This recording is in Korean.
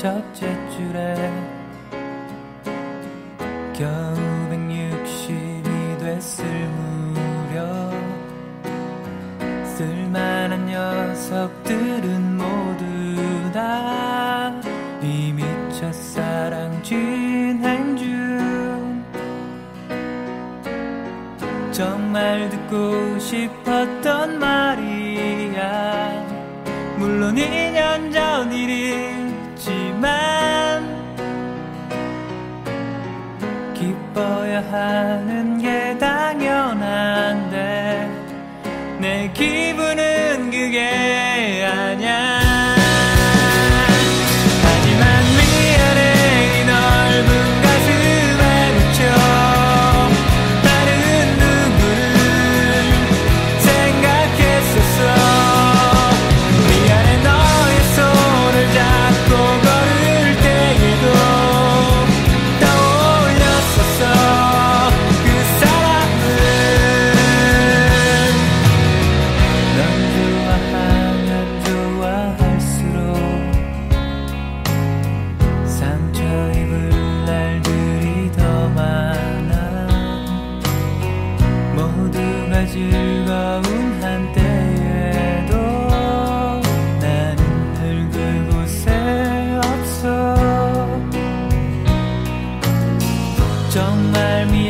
첫째 줄에 겨우 160이 됐을 무렵 쓸만한 녀석들은 모두 다 이미 첫사랑 진행 중. 정말 듣고 싶었던 말이야. 물론 2년 전 일이 지만 기뻐야 하는 게 당연한데 내 기분은 그게 아냐 정말 미안